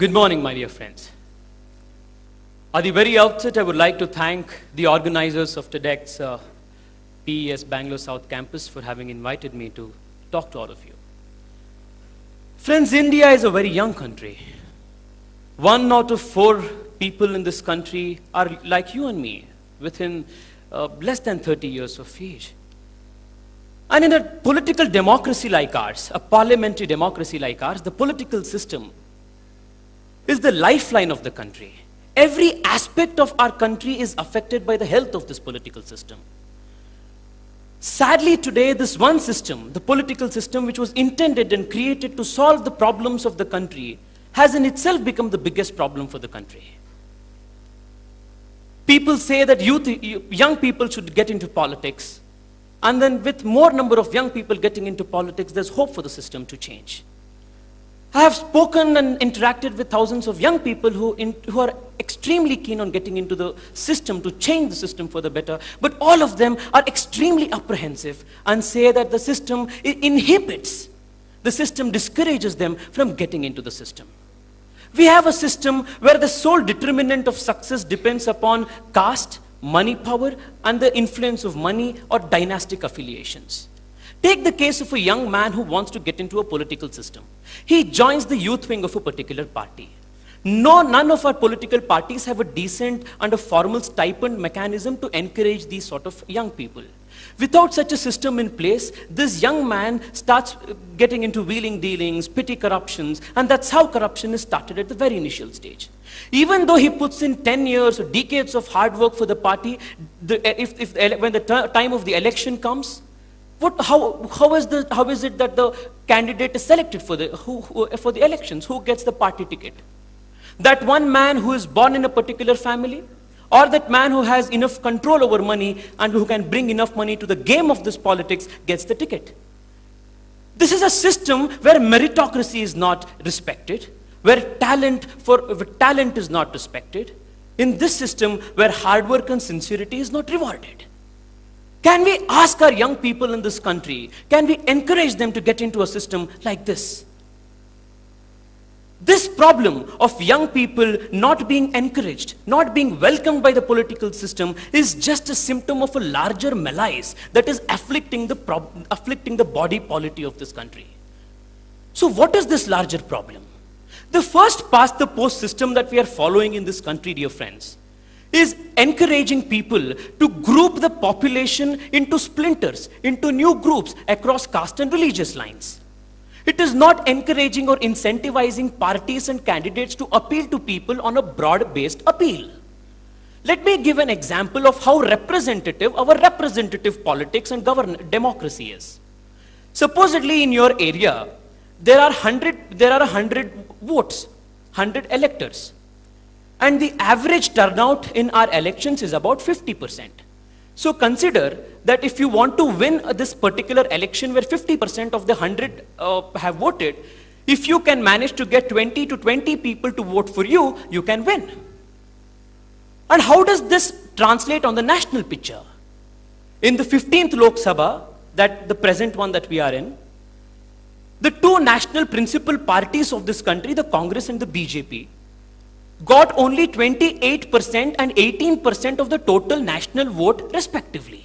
Good morning, my dear friends. At the very outset, I would like to thank the organizers of TEDx uh, PES Bangalore South Campus for having invited me to talk to all of you. Friends, India is a very young country. One out of four people in this country are like you and me, within uh, less than 30 years of age. And in a political democracy like ours, a parliamentary democracy like ours, the political system is the lifeline of the country. Every aspect of our country is affected by the health of this political system. Sadly, today, this one system, the political system, which was intended and created to solve the problems of the country, has in itself become the biggest problem for the country. People say that youth, young people should get into politics. And then, with more number of young people getting into politics, there's hope for the system to change. I have spoken and interacted with thousands of young people who, in, who are extremely keen on getting into the system to change the system for the better, but all of them are extremely apprehensive and say that the system inhibits, the system discourages them from getting into the system. We have a system where the sole determinant of success depends upon caste, money power, and the influence of money or dynastic affiliations. Take the case of a young man who wants to get into a political system. He joins the youth wing of a particular party. No, none of our political parties have a decent and a formal stipend mechanism to encourage these sort of young people. Without such a system in place, this young man starts getting into wheeling dealings, petty corruptions, and that's how corruption is started at the very initial stage. Even though he puts in 10 years or decades of hard work for the party, the, if, if, when the time of the election comes, what, how, how, is the, how is it that the candidate is selected for the, who, who, for the elections? Who gets the party ticket? That one man who is born in a particular family, or that man who has enough control over money and who can bring enough money to the game of this politics gets the ticket. This is a system where meritocracy is not respected, where talent, for, where talent is not respected, in this system where hard work and sincerity is not rewarded. Can we ask our young people in this country, can we encourage them to get into a system like this? This problem of young people not being encouraged, not being welcomed by the political system is just a symptom of a larger malaise that is afflicting the, afflicting the body polity of this country. So what is this larger problem? The first past the post system that we are following in this country, dear friends, is encouraging people to group the population into splinters, into new groups across caste and religious lines. It is not encouraging or incentivizing parties and candidates to appeal to people on a broad-based appeal. Let me give an example of how representative our representative politics and govern democracy is. Supposedly in your area, there are 100, there are 100 votes, 100 electors. And the average turnout in our elections is about 50%. So consider that if you want to win this particular election where 50% of the 100 uh, have voted, if you can manage to get 20 to 20 people to vote for you, you can win. And how does this translate on the national picture? In the 15th Lok Sabha, that the present one that we are in, the two national principal parties of this country, the Congress and the BJP, got only 28% and 18% of the total national vote respectively.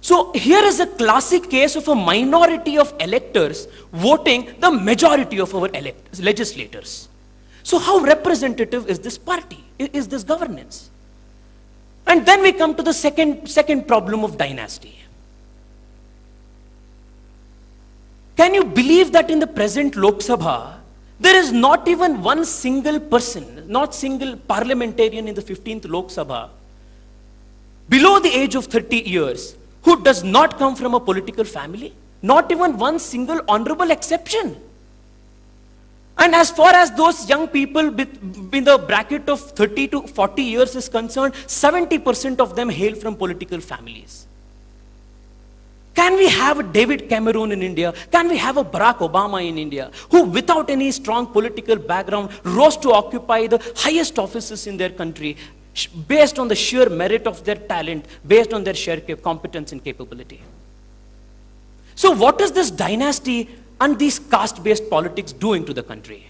So here is a classic case of a minority of electors voting the majority of our legislators. So how representative is this party? Is this governance? And then we come to the second, second problem of dynasty. Can you believe that in the present Lok Sabha, there is not even one single person, not single parliamentarian in the 15th Lok Sabha, below the age of 30 years, who does not come from a political family. Not even one single honorable exception. And as far as those young people with in the bracket of 30 to 40 years is concerned, 70% of them hail from political families. Can we have a David Cameron in India? Can we have a Barack Obama in India who, without any strong political background, rose to occupy the highest offices in their country based on the sheer merit of their talent, based on their sheer competence and capability? So, what is this dynasty and these caste based politics doing to the country?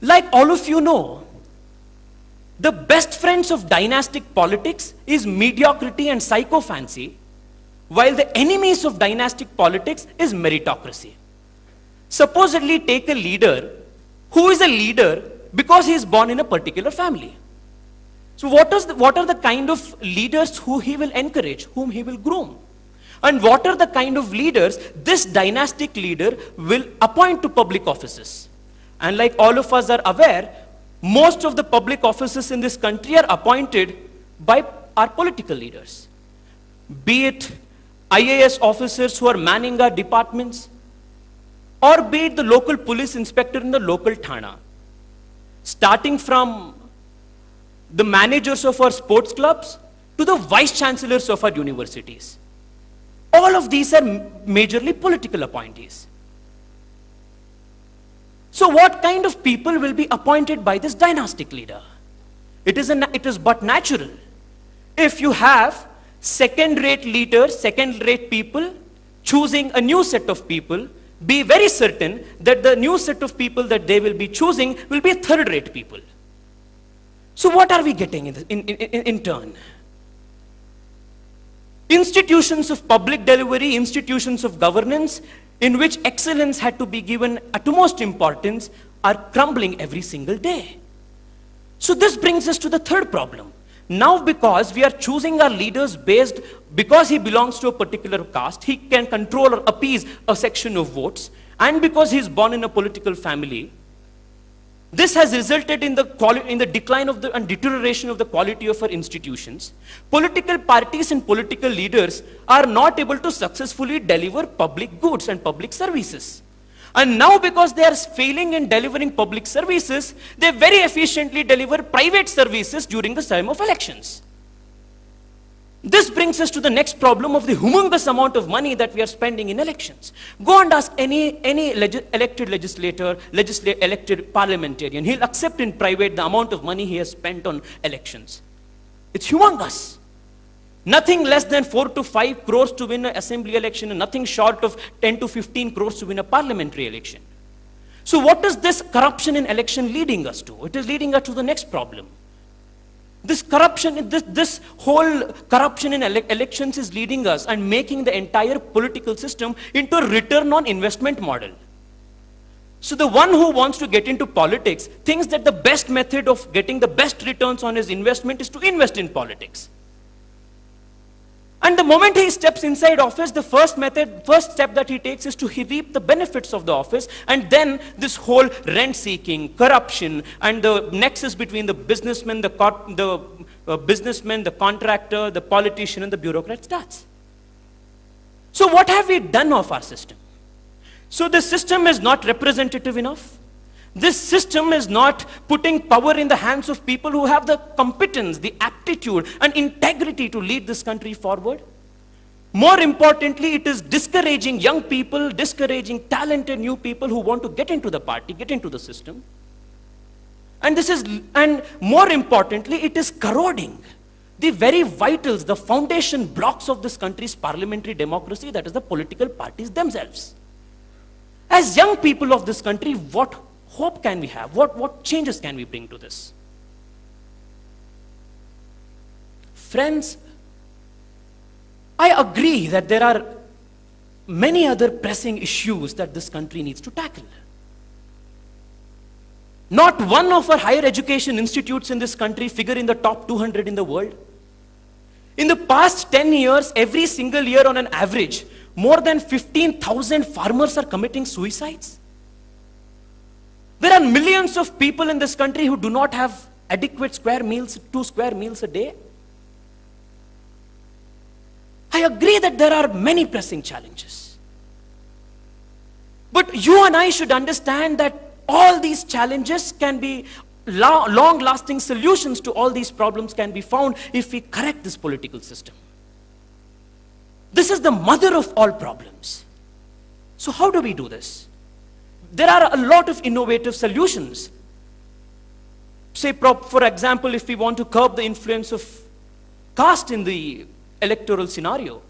Like all of you know, the best friends of dynastic politics is mediocrity and sycophancy, while the enemies of dynastic politics is meritocracy. Supposedly take a leader who is a leader because he is born in a particular family. So what, is the, what are the kind of leaders who he will encourage, whom he will groom? And what are the kind of leaders this dynastic leader will appoint to public offices? And like all of us are aware, most of the public offices in this country are appointed by our political leaders. Be it IAS officers who are manning our departments, or be it the local police inspector in the local thana. Starting from the managers of our sports clubs to the vice chancellors of our universities. All of these are majorly political appointees. So what kind of people will be appointed by this dynastic leader? It is, it is but natural. If you have second-rate leaders, second-rate people, choosing a new set of people, be very certain that the new set of people that they will be choosing will be third-rate people. So what are we getting in, in, in, in turn? Institutions of public delivery, institutions of governance, in which excellence had to be given utmost importance, are crumbling every single day. So this brings us to the third problem. Now because we are choosing our leaders based, because he belongs to a particular caste, he can control or appease a section of votes, and because he is born in a political family, this has resulted in the, in the decline of the, and deterioration of the quality of our institutions. Political parties and political leaders are not able to successfully deliver public goods and public services. And now because they are failing in delivering public services, they very efficiently deliver private services during the time of elections. This brings us to the next problem of the humongous amount of money that we are spending in elections. Go and ask any, any leg elected legislator, legisla elected parliamentarian. He'll accept in private the amount of money he has spent on elections. It's humongous. Nothing less than 4 to 5 crores to win an assembly election and nothing short of 10 to 15 crores to win a parliamentary election. So what is this corruption in election leading us to? It is leading us to the next problem. This corruption, this, this whole corruption in ele elections is leading us and making the entire political system into a return on investment model. So the one who wants to get into politics thinks that the best method of getting the best returns on his investment is to invest in politics. And the moment he steps inside office, the first method, first step that he takes is to reap the benefits of the office. And then this whole rent seeking, corruption, and the nexus between the businessman, the, the uh, businessman, the contractor, the politician, and the bureaucrat starts. So what have we done of our system? So the system is not representative enough. This system is not putting power in the hands of people who have the competence, the aptitude, and integrity to lead this country forward. More importantly, it is discouraging young people, discouraging talented new people who want to get into the party, get into the system. And this is, and more importantly, it is corroding the very vitals, the foundation blocks of this country's parliamentary democracy, that is the political parties themselves. As young people of this country, what hope can we have? What, what changes can we bring to this? Friends, I agree that there are many other pressing issues that this country needs to tackle. Not one of our higher education institutes in this country figure in the top 200 in the world. In the past 10 years, every single year on an average, more than 15,000 farmers are committing suicides. There are millions of people in this country who do not have adequate square meals, two square meals a day. I agree that there are many pressing challenges. But you and I should understand that all these challenges can be long lasting solutions to all these problems can be found if we correct this political system. This is the mother of all problems. So, how do we do this? There are a lot of innovative solutions. Say, for example, if we want to curb the influence of caste in the electoral scenario,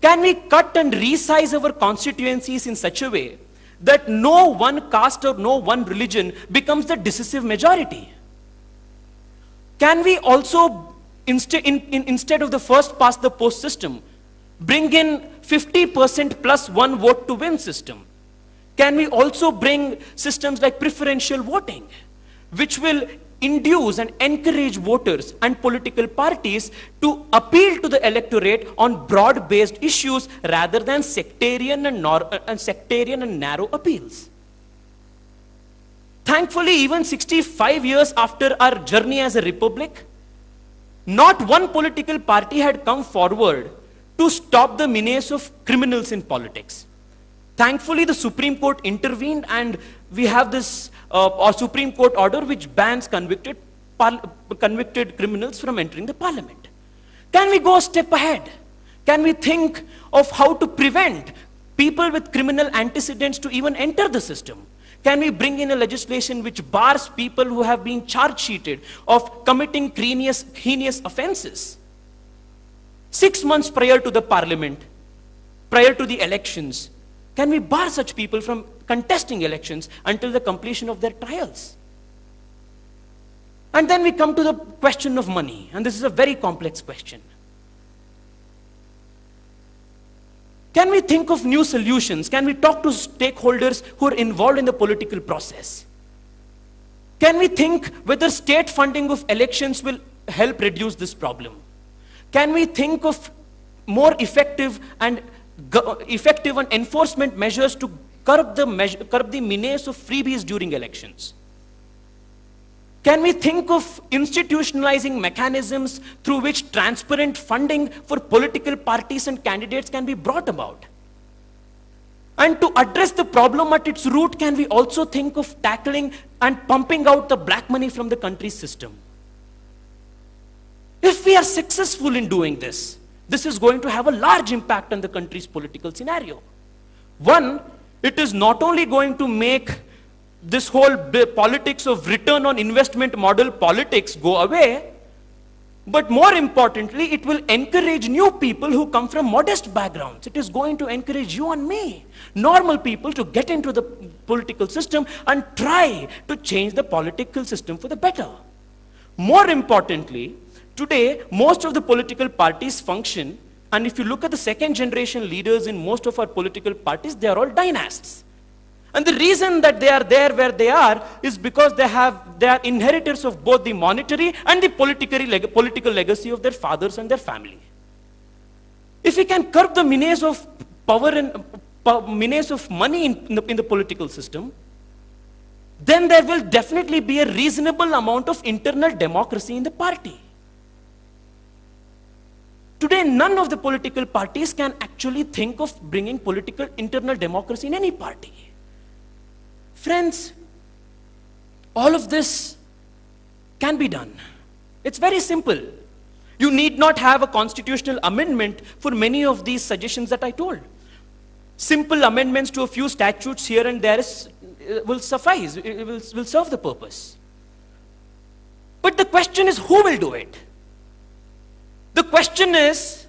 can we cut and resize our constituencies in such a way that no one caste or no one religion becomes the decisive majority? Can we also, in, in, instead of the first past the post system, bring in 50% plus one vote to win system? Can we also bring systems like preferential voting, which will induce and encourage voters and political parties to appeal to the electorate on broad-based issues rather than sectarian and, uh, and, sectarian and narrow appeals. Thankfully, even 65 years after our journey as a republic, not one political party had come forward to stop the menace of criminals in politics. Thankfully, the Supreme Court intervened and we have this uh, Supreme Court order which bans convicted, convicted criminals from entering the parliament. Can we go a step ahead? Can we think of how to prevent people with criminal antecedents to even enter the system? Can we bring in a legislation which bars people who have been charge sheeted of committing heinous, heinous offenses? Six months prior to the parliament, prior to the elections, can we bar such people from contesting elections until the completion of their trials? And then we come to the question of money, and this is a very complex question. Can we think of new solutions? Can we talk to stakeholders who are involved in the political process? Can we think whether state funding of elections will help reduce this problem? Can we think of more effective and effective and enforcement measures to curb the, measure, curb the menace of freebies during elections? Can we think of institutionalizing mechanisms through which transparent funding for political parties and candidates can be brought about? And to address the problem at its root, can we also think of tackling and pumping out the black money from the country's system? If we are successful in doing this, this is going to have a large impact on the country's political scenario. One, it is not only going to make this whole politics of return on investment model politics go away, but more importantly, it will encourage new people who come from modest backgrounds. It is going to encourage you and me, normal people, to get into the political system and try to change the political system for the better. More importantly, Today, most of the political parties function, and if you look at the second generation leaders in most of our political parties, they are all dynasts. And the reason that they are there where they are is because they have they are inheritors of both the monetary and the political, leg political legacy of their fathers and their family. If we can curb the menace of power and menace of money in, in, the, in the political system, then there will definitely be a reasonable amount of internal democracy in the party. Today, none of the political parties can actually think of bringing political internal democracy in any party. Friends, all of this can be done. It's very simple. You need not have a constitutional amendment for many of these suggestions that I told. Simple amendments to a few statutes here and there is, uh, will suffice, it will, will serve the purpose. But the question is who will do it? The question is,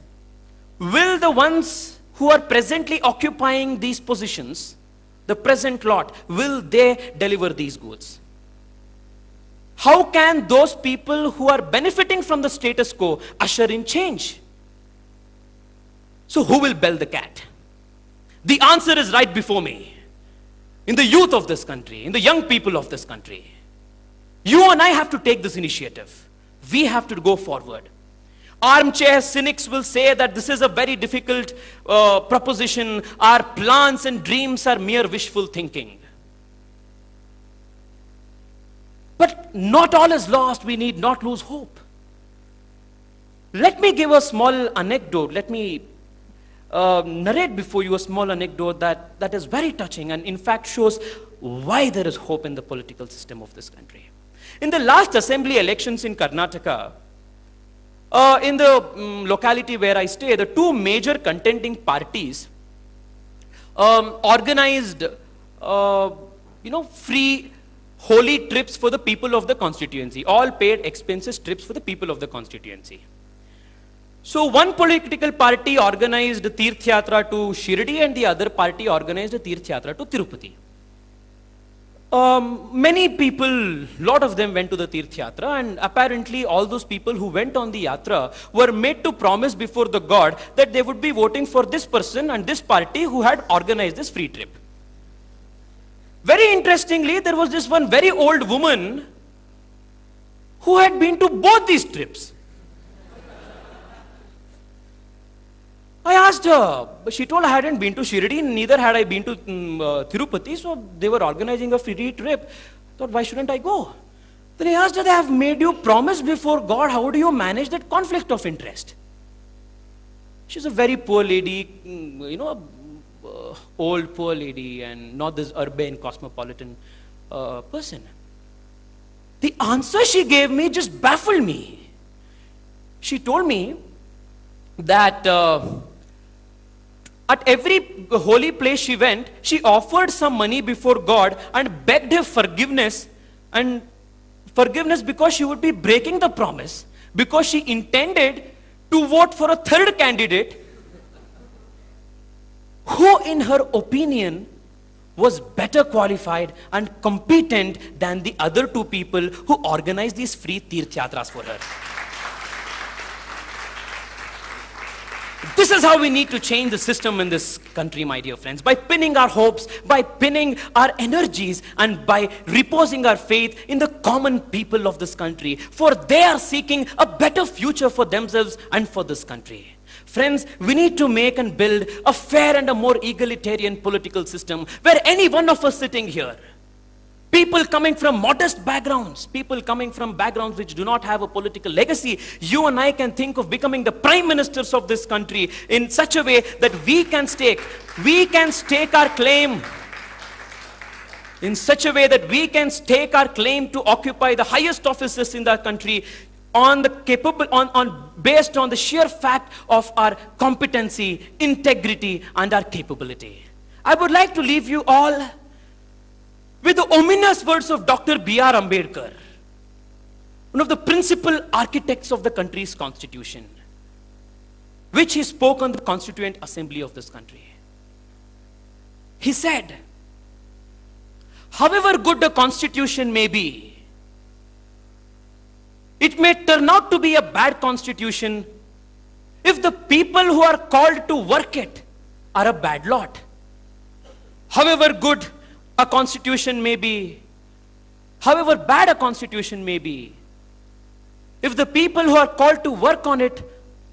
will the ones who are presently occupying these positions, the present lot, will they deliver these goods? How can those people who are benefiting from the status quo usher in change? So who will bell the cat? The answer is right before me. In the youth of this country, in the young people of this country. You and I have to take this initiative. We have to go forward. Armchair cynics will say that this is a very difficult uh, proposition. Our plans and dreams are mere wishful thinking. But not all is lost. We need not lose hope. Let me give a small anecdote. Let me uh, narrate before you a small anecdote that, that is very touching and in fact shows why there is hope in the political system of this country. In the last assembly elections in Karnataka, uh, in the um, locality where I stay, the two major contending parties um, organized, uh, you know, free holy trips for the people of the constituency. All paid expenses trips for the people of the constituency. So one political party organized Tirth Yatra to Shirdi and the other party organized a Tirth Yatra to Tirupati. Um, many people, lot of them went to the Tirth Yatra and apparently all those people who went on the Yatra were made to promise before the God that they would be voting for this person and this party who had organized this free trip. Very interestingly, there was this one very old woman who had been to both these trips. I asked her, but she told I hadn't been to Shirdi, neither had I been to um, uh, Tirupati, so they were organizing a free trip. Thought, why shouldn't I go? Then I asked her, they have made you promise before God, how do you manage that conflict of interest? She's a very poor lady, mm, you know, uh, old poor lady, and not this urban cosmopolitan uh, person. The answer she gave me just baffled me. She told me that. At every holy place she went, she offered some money before God and begged him forgiveness and forgiveness because she would be breaking the promise because she intended to vote for a third candidate who in her opinion was better qualified and competent than the other two people who organized these free tirth yatras for her. This is how we need to change the system in this country, my dear friends. By pinning our hopes, by pinning our energies, and by reposing our faith in the common people of this country. For they are seeking a better future for themselves and for this country. Friends, we need to make and build a fair and a more egalitarian political system where any one of us sitting here People coming from modest backgrounds, people coming from backgrounds which do not have a political legacy, you and I can think of becoming the prime ministers of this country in such a way that we can stake, we can stake our claim in such a way that we can stake our claim to occupy the highest offices in the country on the capable on, on based on the sheer fact of our competency integrity and our capability. I would like to leave you all with the ominous words of Dr. B.R. Ambedkar, one of the principal architects of the country's constitution, which he spoke on the Constituent Assembly of this country. He said, however good a constitution may be, it may turn out to be a bad constitution if the people who are called to work it are a bad lot. However good a constitution may be, however bad a constitution may be, if the people who are called to work on it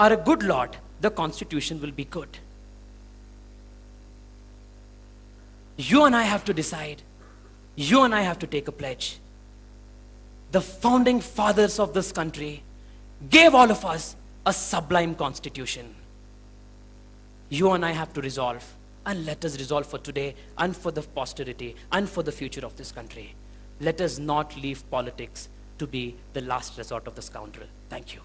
are a good lot, the constitution will be good. You and I have to decide. You and I have to take a pledge. The founding fathers of this country gave all of us a sublime constitution. You and I have to resolve and let us resolve for today and for the posterity and for the future of this country. Let us not leave politics to be the last resort of the scoundrel. Thank you.